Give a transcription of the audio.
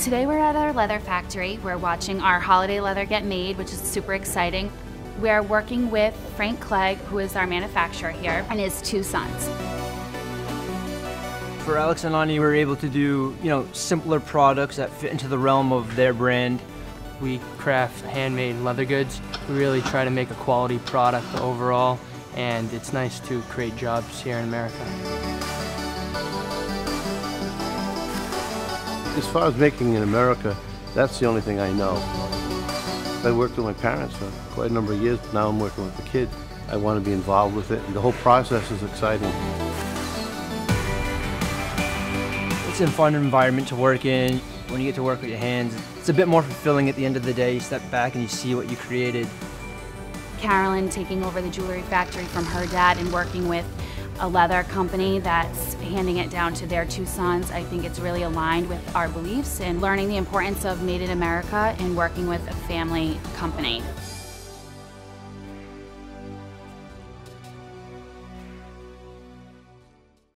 Today we're at our leather factory. We're watching our holiday leather get made, which is super exciting. We're working with Frank Clegg, who is our manufacturer here, and his two sons. For Alex and Ani, we were able to do, you know, simpler products that fit into the realm of their brand. We craft handmade leather goods. We really try to make a quality product overall, and it's nice to create jobs here in America. As far as making in America, that's the only thing I know. I worked with my parents for quite a number of years. Now I'm working with the kids. I want to be involved with it. The whole process is exciting. It's a fun environment to work in. When you get to work with your hands, it's a bit more fulfilling at the end of the day. You step back and you see what you created. Carolyn taking over the jewelry factory from her dad and working with a leather company that's handing it down to their two sons. I think it's really aligned with our beliefs and learning the importance of Made in America and working with a family company.